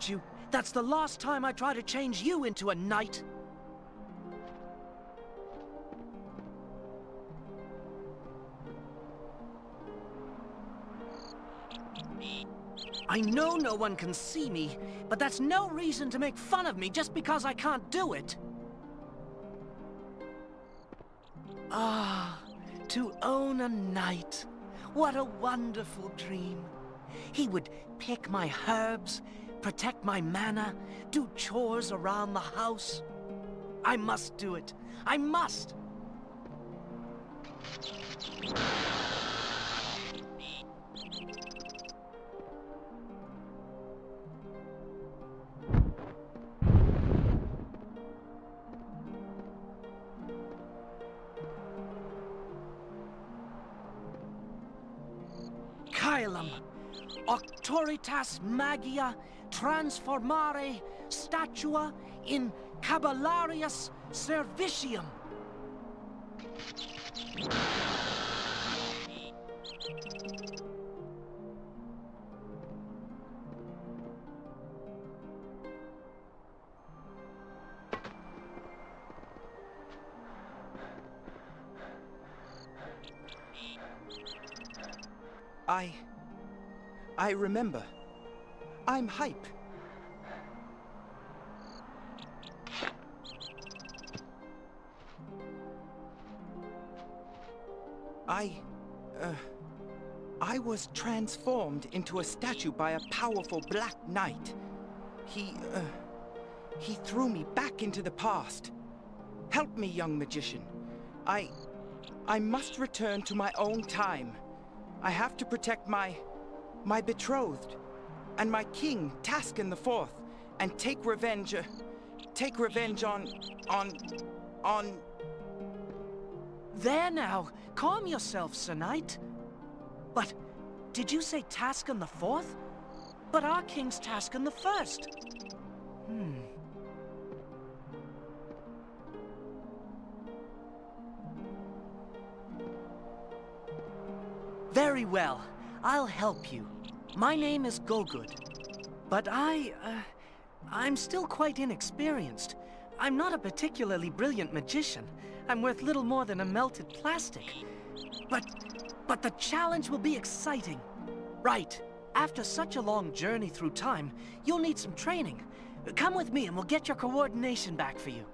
Statue! That's the last time I try to change you into a knight! I know no one can see me, but that's no reason to make fun of me just because I can't do it. Ah, to own a knight. What a wonderful dream. He would pick my herbs, protect my mana, do chores around the house. I must do it. I must! Auctoritas magia transformare statua in caballarius servicium. I remember. I'm Hype. I... Uh, I was transformed into a statue by a powerful Black Knight. He, uh, He threw me back into the past. Help me, young magician. I... I must return to my own time. I have to protect my... my betrothed. And my king, Taskin the Fourth. And take revenge... Uh, take revenge on... on... on... There now, calm yourself, Sir Knight. But, did you say Taskin the Fourth? But our king's Taskin the First. Hmm. Very well. I'll help you. My name is Gogud. But I, uh, I'm still quite inexperienced. I'm not a particularly brilliant magician. I'm worth little more than a melted plastic. But, but the challenge will be exciting. Right. After such a long journey through time, you'll need some training. Come with me and we'll get your coordination back for you.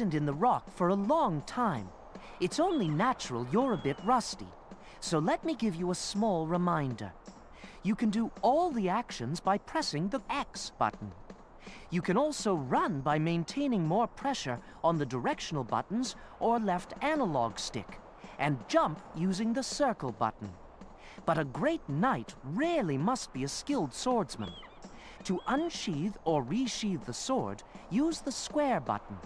In the rock for a long time. It's only natural you're a bit rusty. So let me give you a small reminder. You can do all the actions by pressing the X button. You can also run by maintaining more pressure on the directional buttons or left analog stick, and jump using the circle button. But a great knight rarely must be a skilled swordsman. To unsheath or resheath the sword, use the square button.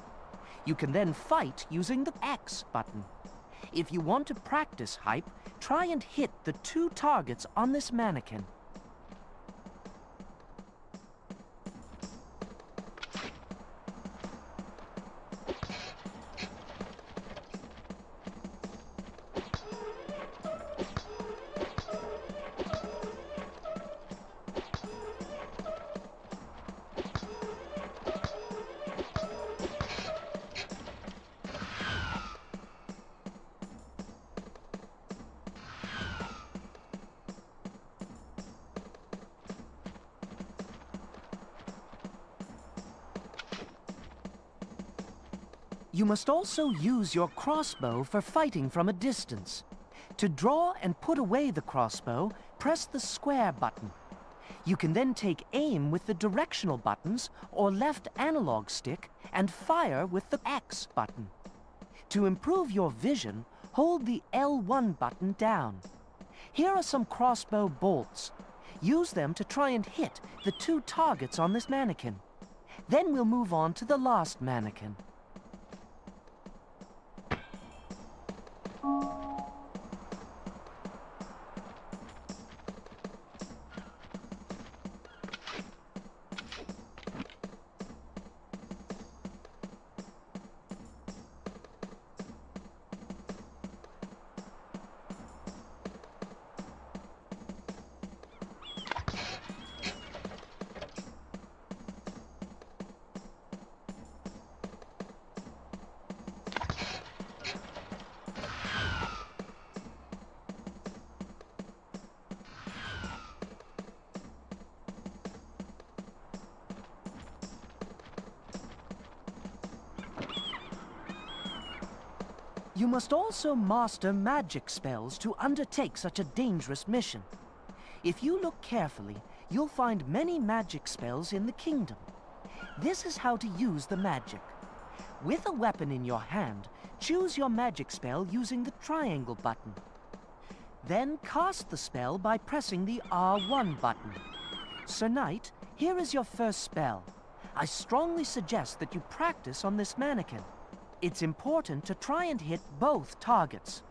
You can then fight using the X button. If you want to practice hype, try and hit the two targets on this mannequin. Must also use your crossbow for fighting from a distance. To draw and put away the crossbow, press the square button. You can then take aim with the directional buttons or left analog stick and fire with the X button. To improve your vision, hold the L1 button down. Here are some crossbow bolts. Use them to try and hit the two targets on this mannequin. Then we'll move on to the last mannequin. Must also master magic spells to undertake such a dangerous mission. If you look carefully, you'll find many magic spells in the kingdom. This is how to use the magic. With a weapon in your hand, choose your magic spell using the triangle button. Then cast the spell by pressing the R1 button. Sir Knight, here is your first spell. I strongly suggest that you practice on this mannequin. It's important to try and hit both targets.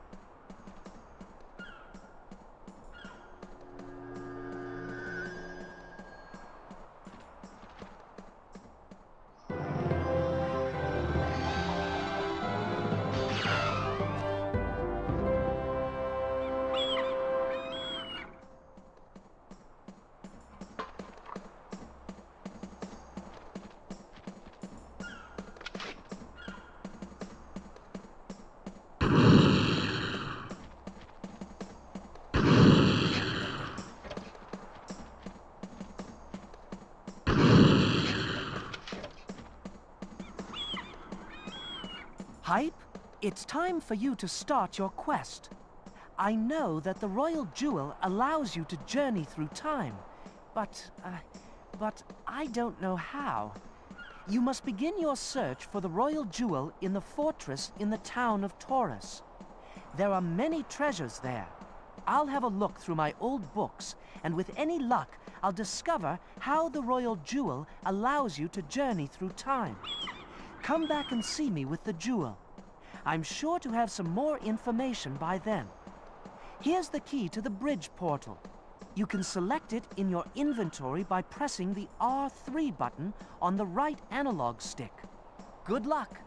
It's time for you to start your quest. I know that the Royal Jewel allows you to journey through time, but, uh, but I don't know how. You must begin your search for the Royal Jewel in the fortress in the town of Taurus. There are many treasures there. I'll have a look through my old books, and with any luck, I'll discover how the Royal Jewel allows you to journey through time. Come back and see me with the jewel. I'm sure to have some more information by then. Here's the key to the bridge portal. You can select it in your inventory by pressing the R3 button on the right analog stick. Good luck!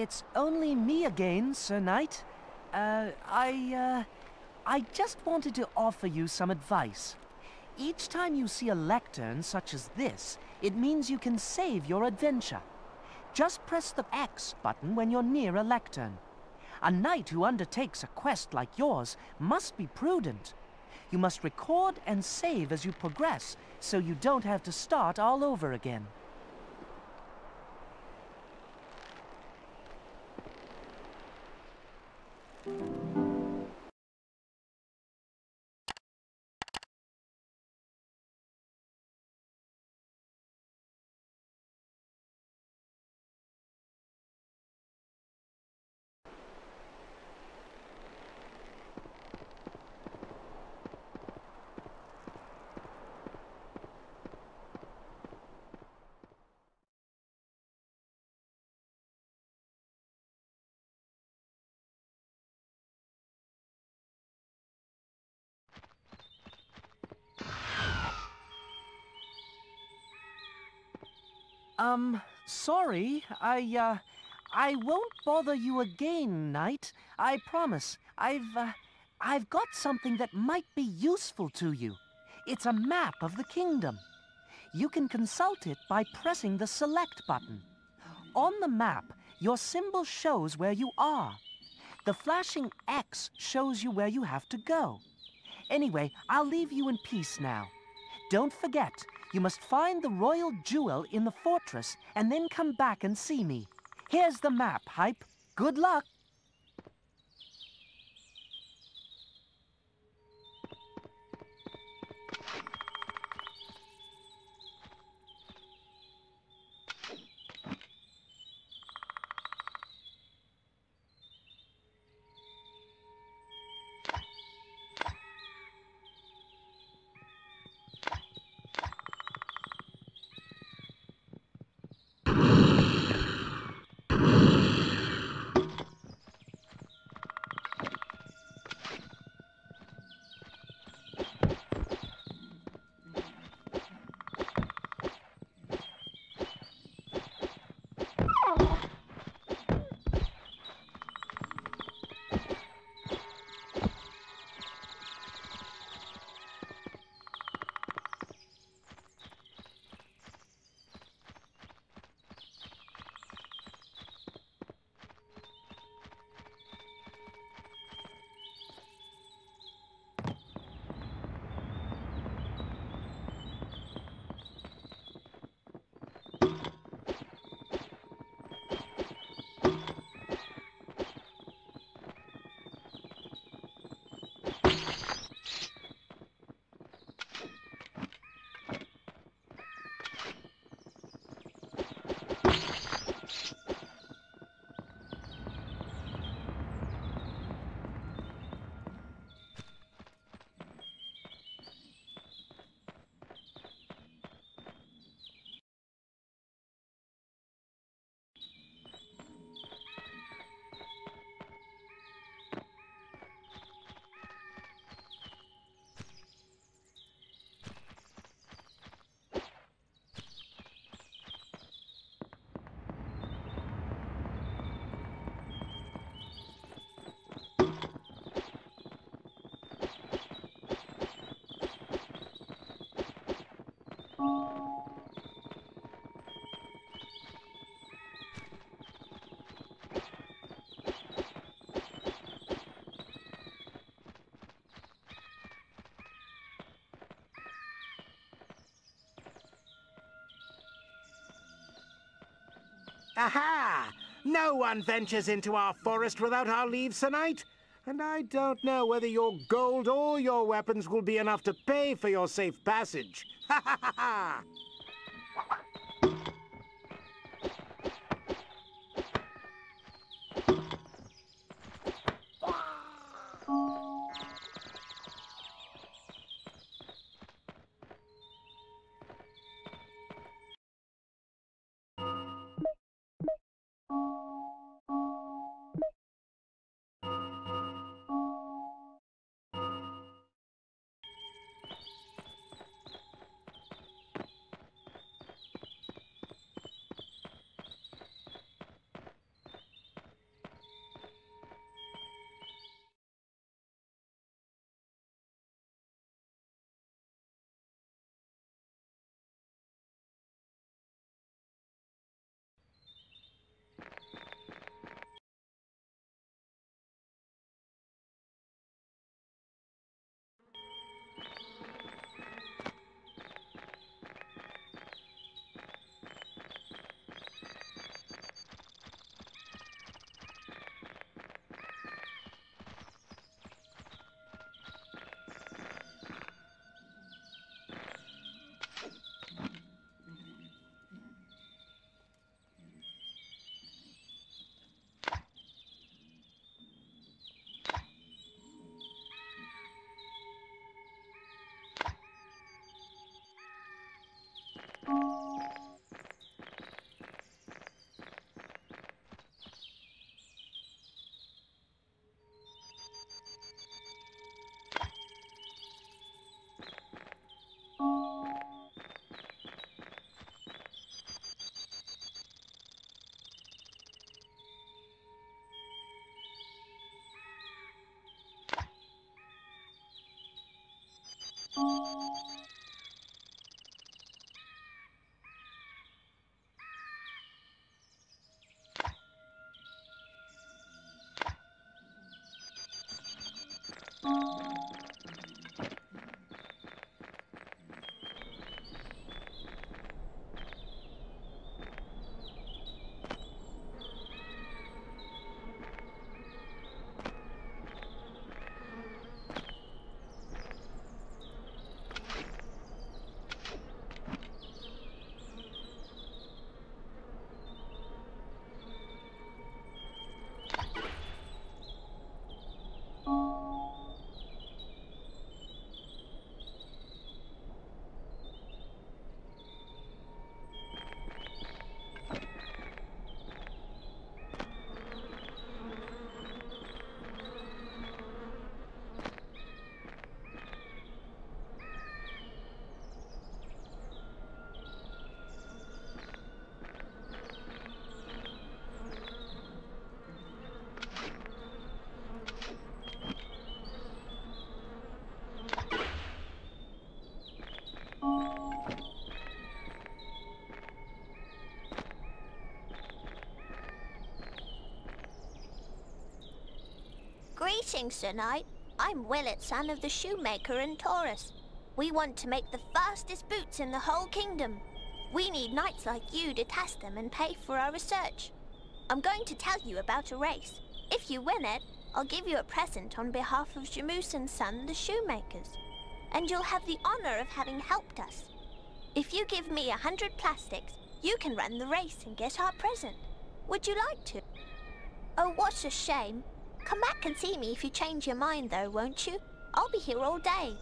It's only me again, Sir Knight. Uh, I, uh, I just wanted to offer you some advice. Each time you see a lectern such as this, it means you can save your adventure. Just press the X button when you're near a lectern. A knight who undertakes a quest like yours must be prudent. You must record and save as you progress, so you don't have to start all over again. Um, sorry. I, uh, I won't bother you again, Knight. I promise. I've, uh, I've got something that might be useful to you. It's a map of the kingdom. You can consult it by pressing the select button. On the map, your symbol shows where you are. The flashing X shows you where you have to go. Anyway, I'll leave you in peace now. Don't forget, you must find the royal jewel in the fortress and then come back and see me. Here's the map, Hype. Good luck. Aha! No one ventures into our forest without our leave, Sir Knight. And I don't know whether your gold or your weapons will be enough to pay for your safe passage. Ha ha ha ha! Thank you. Greetings, Sir Knight. I'm Willett, son of the shoemaker in Taurus. We want to make the fastest boots in the whole kingdom. We need knights like you to test them and pay for our research. I'm going to tell you about a race. If you win it, I'll give you a present on behalf of Jamus and Son, the shoemakers. And you'll have the honor of having helped us. If you give me a hundred plastics, you can run the race and get our present. Would you like to? Oh, what a shame. Come back and see me if you change your mind, though, won't you? I'll be here all day.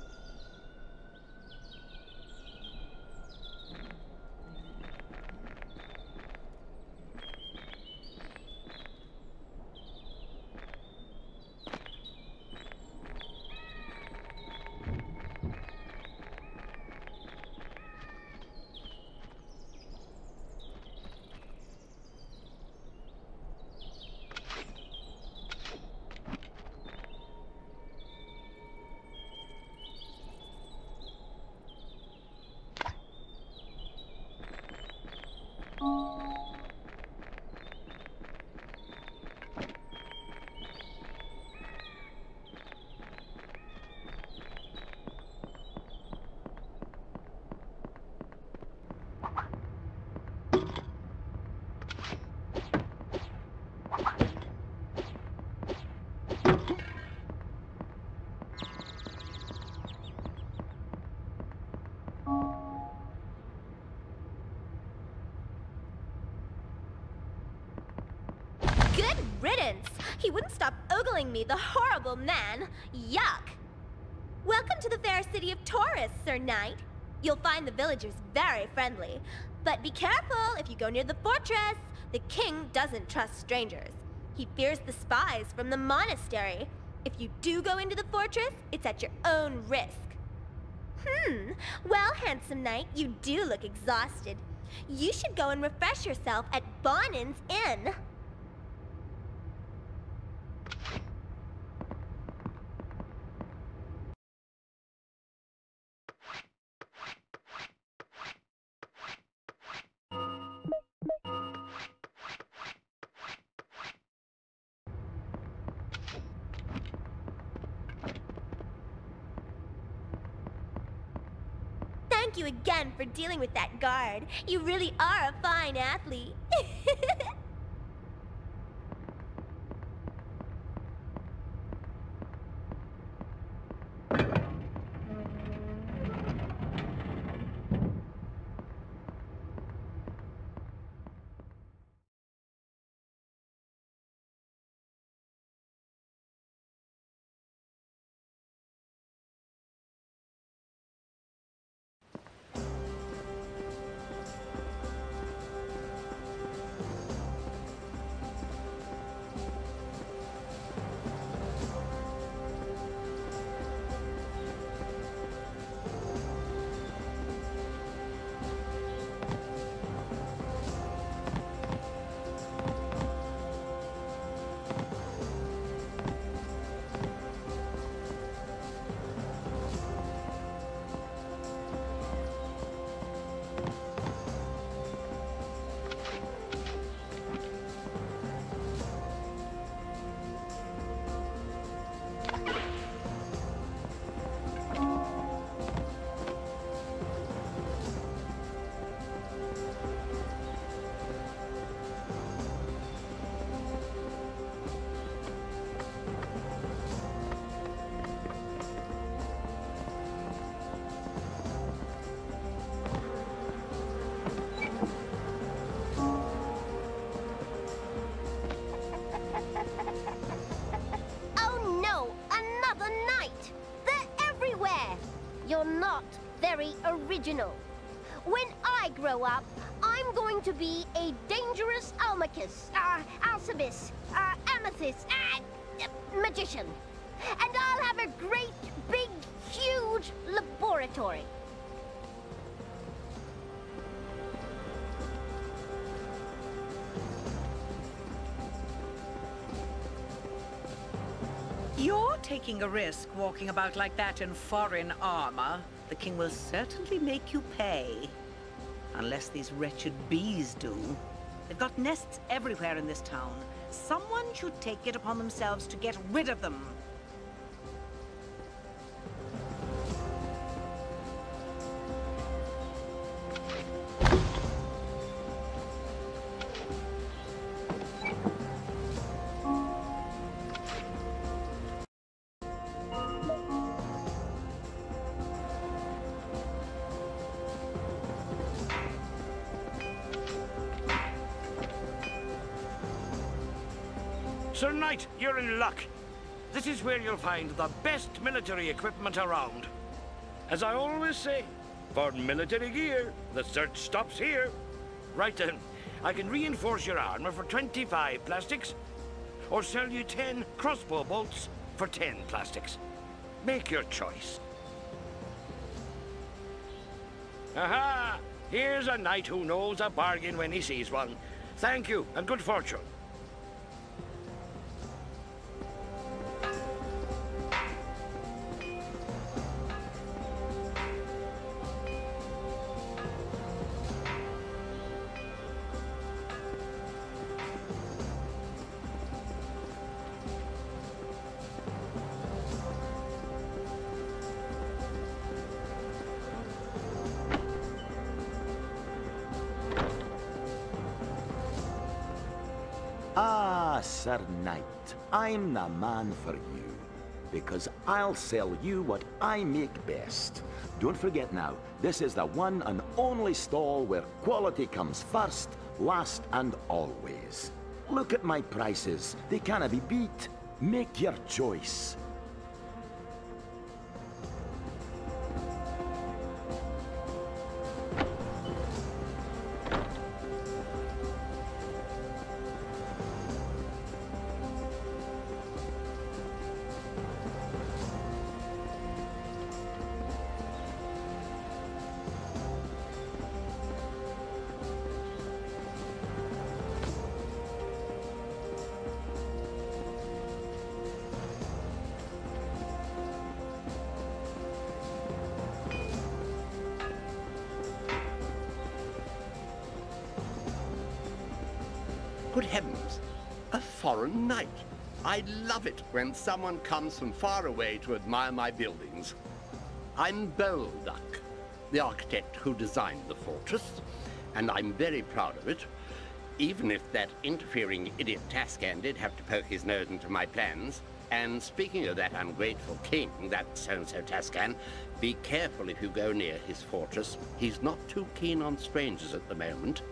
Good riddance! He wouldn't stop ogling me, the horrible man! Yuck! Welcome to the fair city of Taurus, Sir Knight. You'll find the villagers very friendly. But be careful if you go near the fortress. The king doesn't trust strangers. He fears the spies from the monastery. If you do go into the fortress, it's at your own risk. Hmm. Well, handsome knight, you do look exhausted. You should go and refresh yourself at Bonin's Inn. Dealing with that guard. You really are a fine athlete. You're not very original. When I grow up, I'm going to be a dangerous Almachus, uh, Alcibis, uh, Amethyst, uh, magician. And I'll have a great, big, huge laboratory. Taking a risk walking about like that in foreign armor. The king will certainly make you pay. Unless these wretched bees do. They've got nests everywhere in this town. Someone should take it upon themselves to get rid of them. Where you'll find the best military equipment around. As I always say, for military gear, the search stops here. Right then, I can reinforce your armor for 25 plastics, or sell you 10 crossbow bolts for 10 plastics. Make your choice. Aha! Here's a knight who knows a bargain when he sees one. Thank you, and good fortune. The man for you. Because I'll sell you what I make best. Don't forget now, this is the one and only stall where quality comes first, last, and always. Look at my prices. They cannot be beat. Make your choice. Foreign knight. I love it when someone comes from far away to admire my buildings. I'm Bolduc, the architect who designed the fortress, and I'm very proud of it, even if that interfering idiot Tascan did have to poke his nose into my plans. And speaking of that ungrateful king, that so-and-so Tascan, be careful if you go near his fortress. He's not too keen on strangers at the moment.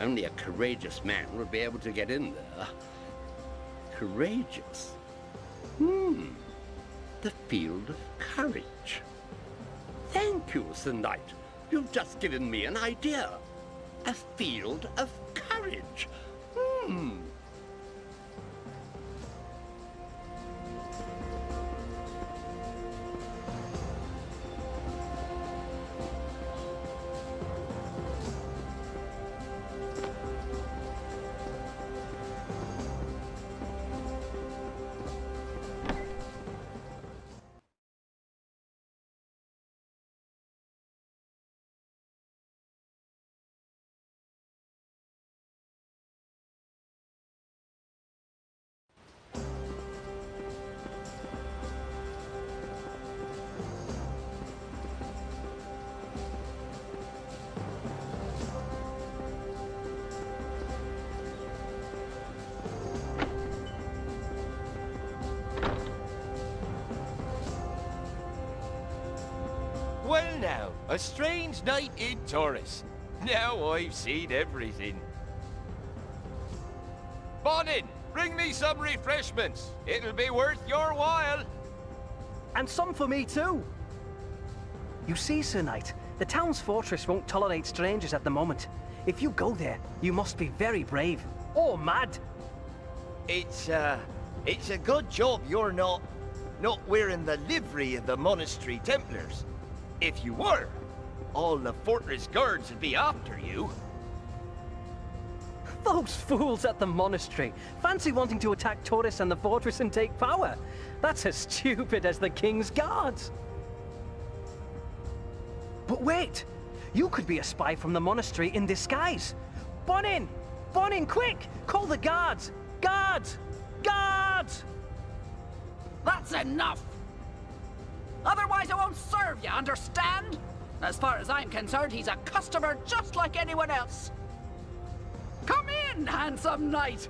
Only a courageous man would be able to get in there. Courageous? Hmm. The field of courage. Thank you, Sir Knight. You've just given me an idea. A field of courage. Hmm. A strange night in Taurus. Now I've seen everything. Bonin, bring me some refreshments. It'll be worth your while. And some for me too. You see, Sir Knight, the town's fortress won't tolerate strangers at the moment. If you go there, you must be very brave. Or mad. It's, uh, it's a good job you're not, not wearing the livery of the Monastery Templars. If you were, all the fortress guards would be after you. Those fools at the monastery fancy wanting to attack Taurus and the fortress and take power. That's as stupid as the king's guards. But wait! You could be a spy from the monastery in disguise. Bonin! Bonin, quick! Call the guards! Guards! Guards! That's enough! Otherwise I won't serve you, understand? As far as I'm concerned, he's a customer just like anyone else. Come in, handsome knight!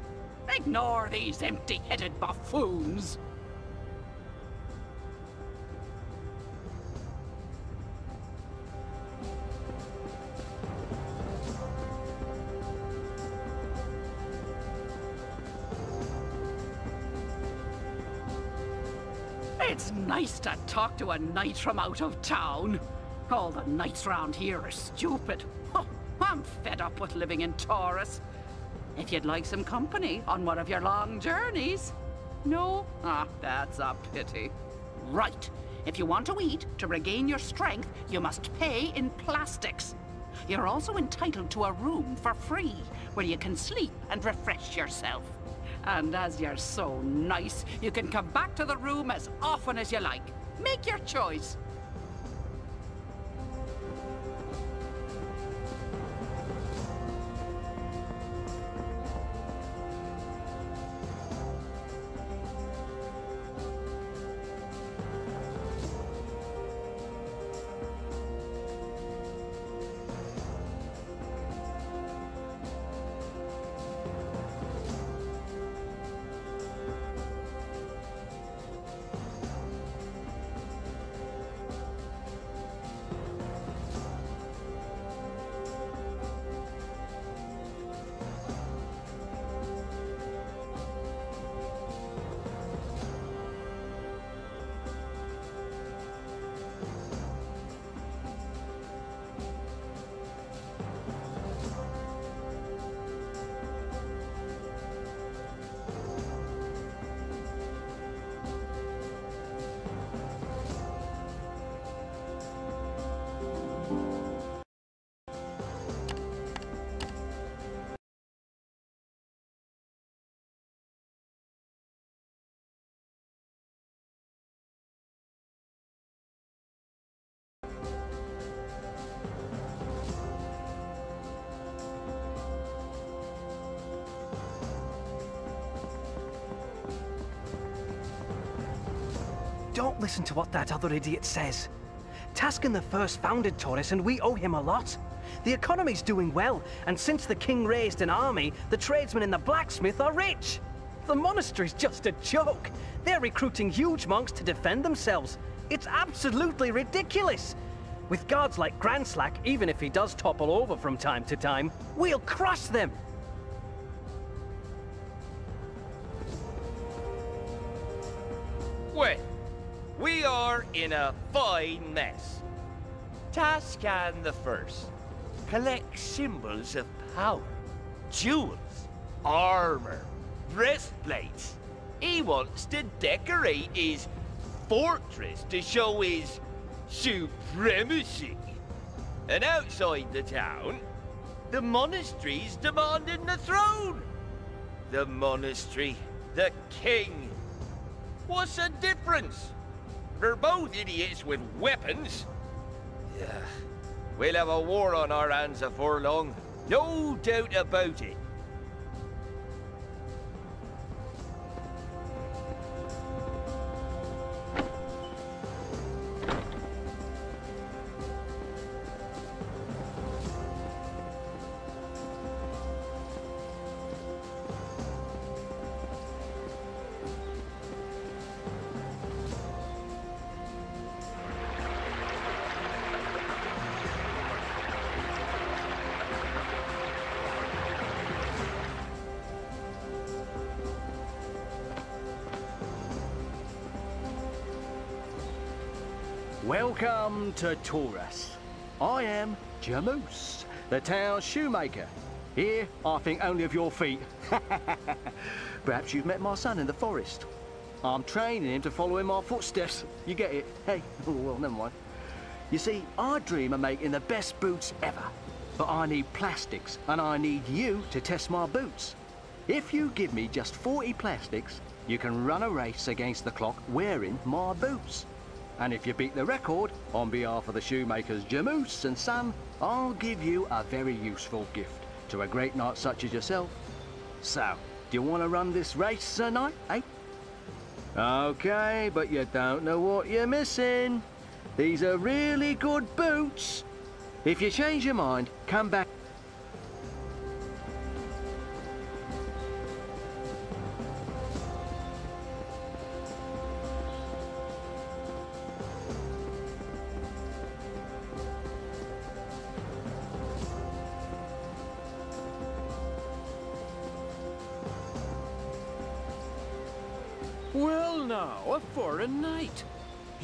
Ignore these empty-headed buffoons! It's nice to talk to a knight from out of town. All the knights round here are stupid. Huh, I'm fed up with living in Taurus. If you'd like some company on one of your long journeys. No? Ah, that's a pity. Right. If you want to eat, to regain your strength, you must pay in plastics. You're also entitled to a room for free, where you can sleep and refresh yourself. And as you're so nice, you can come back to the room as often as you like. Make your choice. Don't listen to what that other idiot says. Taskin the First founded Taurus, and we owe him a lot. The economy's doing well, and since the king raised an army, the tradesmen and the blacksmith are rich. The monastery's just a joke. They're recruiting huge monks to defend themselves. It's absolutely ridiculous. With guards like Grandslack, even if he does topple over from time to time, we'll crush them. Are in a fine mess. Tascan the First collects symbols of power, jewels, armor, breastplates. He wants to decorate his fortress to show his supremacy. And outside the town, the monastery's demanding the throne. The monastery, the king. What's the difference? They're both idiots with weapons. Yeah, we'll have a war on our hands before long. No doubt about it. Welcome to Taurus. I am Jamoose, the town's shoemaker. Here, I think only of your feet. Perhaps you've met my son in the forest. I'm training him to follow in my footsteps. You get it? Hey, well, never mind. You see, I dream of making the best boots ever. But I need plastics, and I need you to test my boots. If you give me just 40 plastics, you can run a race against the clock wearing my boots. And if you beat the record, on behalf of the shoemakers Jamoose and Sam, I'll give you a very useful gift to a great knight such as yourself. So, do you want to run this race, Sir Knight, eh? Okay, but you don't know what you're missing. These are really good boots. If you change your mind, come back.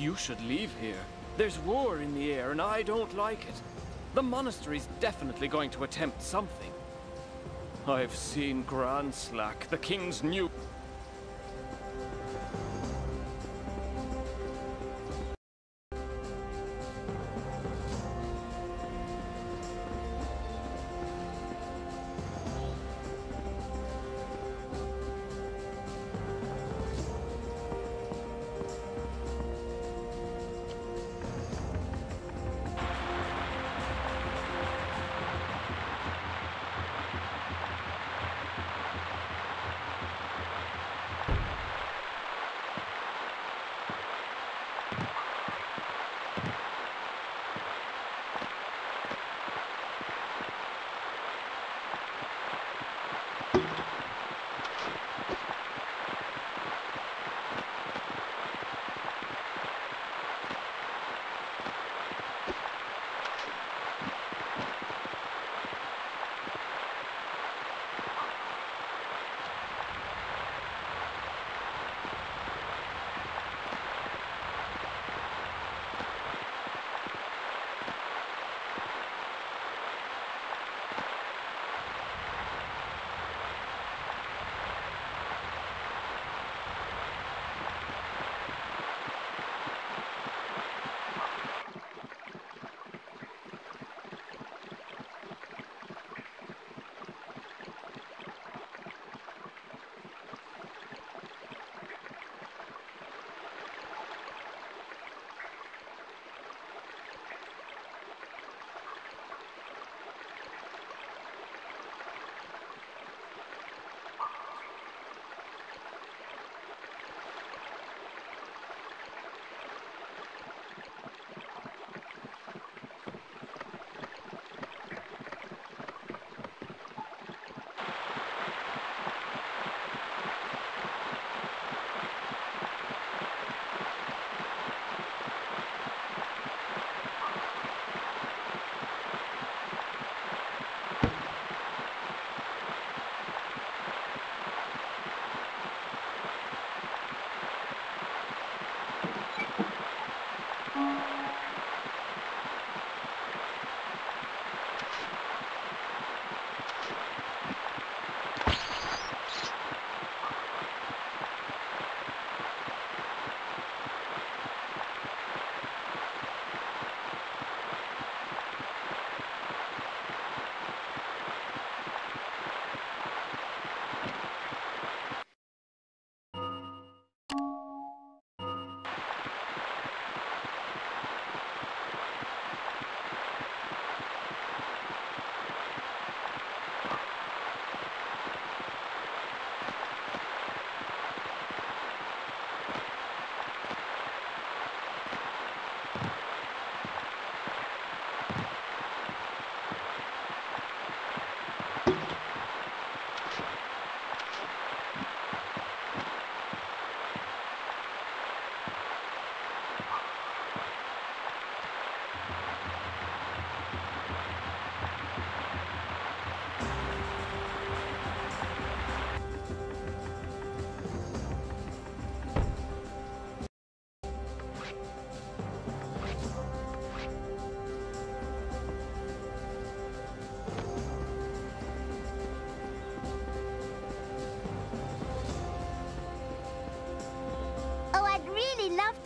You should leave here. There's war in the air and I don't like it. The monastery's definitely going to attempt something. I've seen Grandslack, the king's new...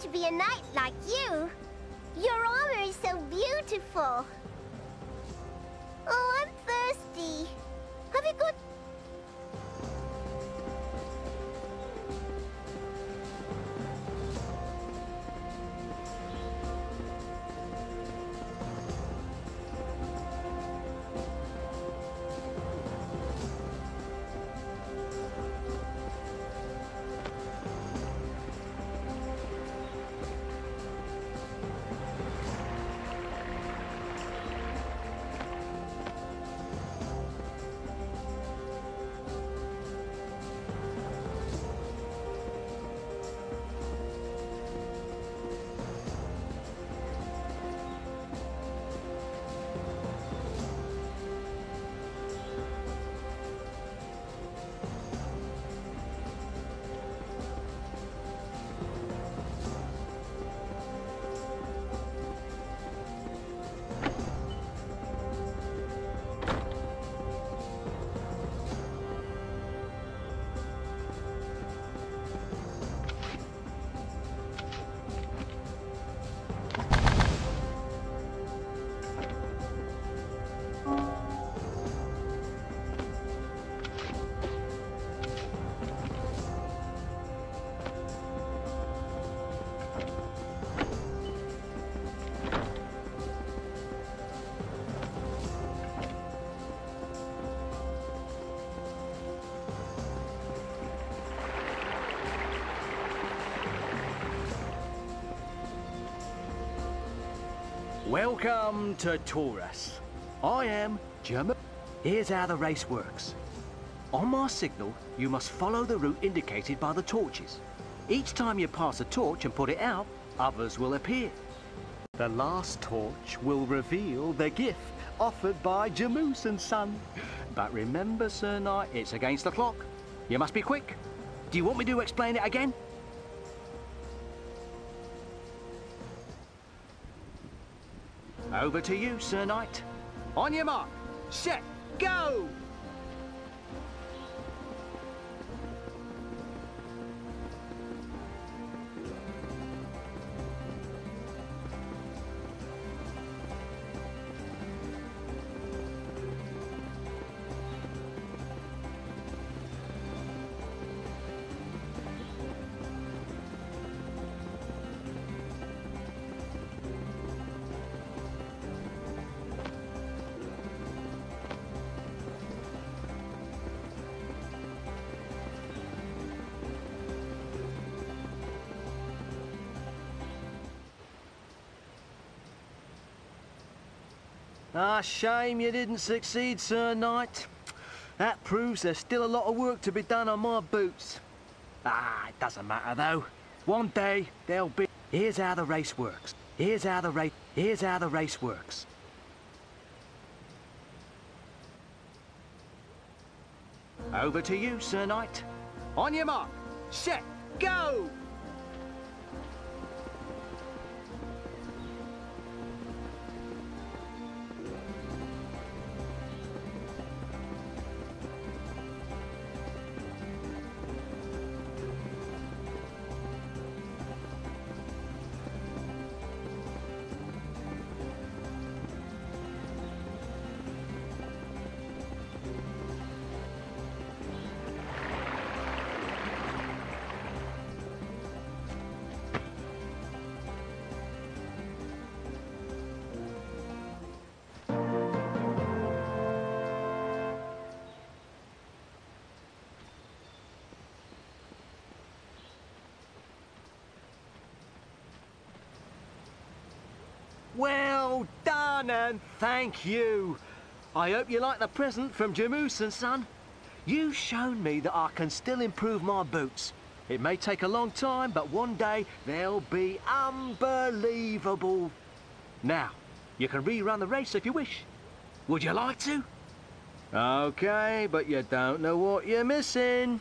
to be a knight like you. Your armor is so beautiful. Welcome to Taurus. I am German. Here's how the race works. On my signal, you must follow the route indicated by the torches. Each time you pass a torch and put it out, others will appear. The last torch will reveal the gift offered by Jamoose and Son. But remember, Sir Knight, it's against the clock. You must be quick. Do you want me to explain it again? Over to you, Sir Knight. On your mark, set, go! Ah, shame you didn't succeed, Sir Knight. That proves there's still a lot of work to be done on my boots. Ah, it doesn't matter though. One day they'll be. Here's how the race works. Here's how the race. Here's how the race works. Over to you, Sir Knight. On your mark, set, go! Well done and thank you. I hope you like the present from Jamoose Son. You've shown me that I can still improve my boots. It may take a long time, but one day they'll be unbelievable. Now, you can rerun the race if you wish. Would you like to? Okay, but you don't know what you're missing.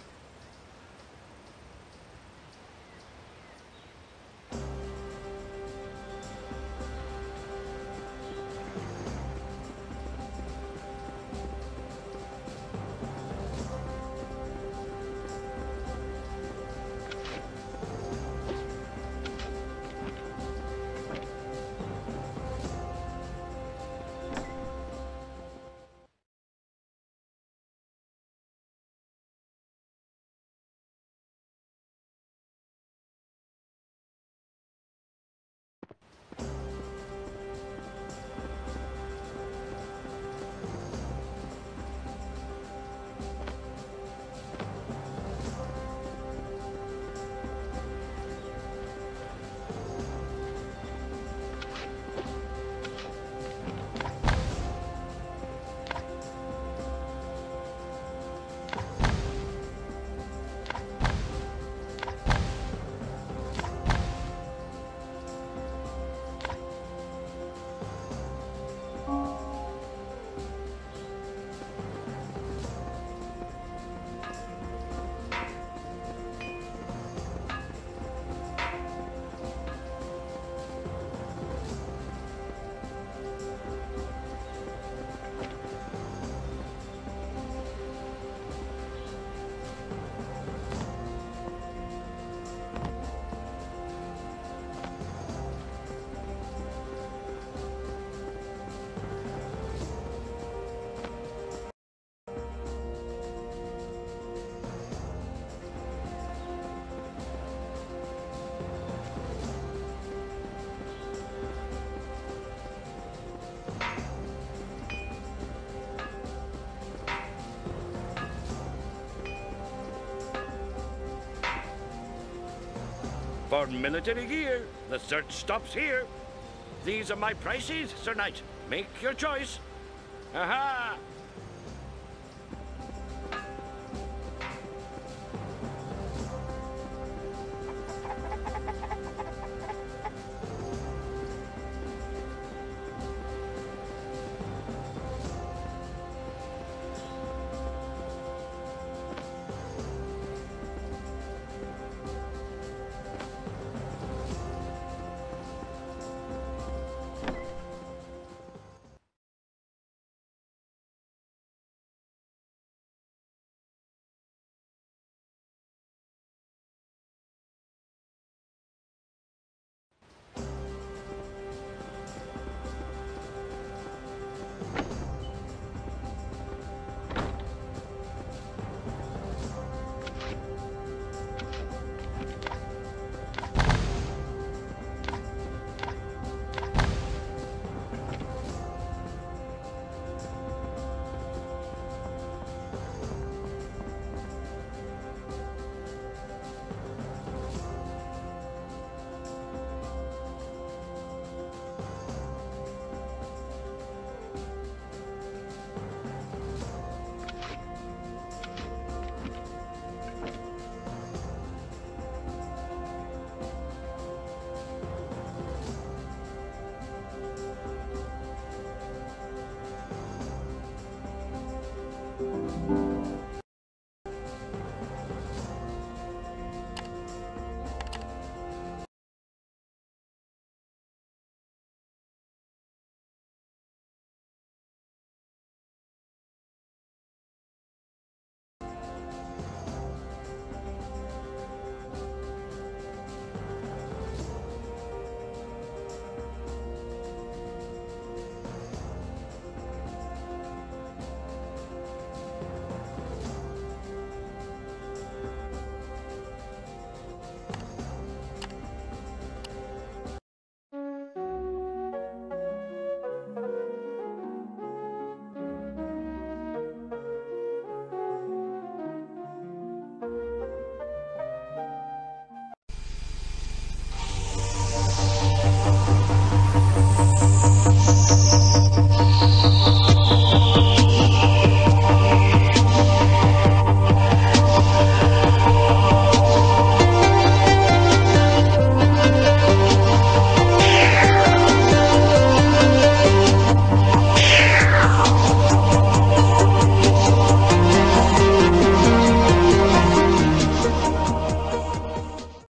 For military gear, the search stops here. These are my prices, Sir Knight. Make your choice. Aha!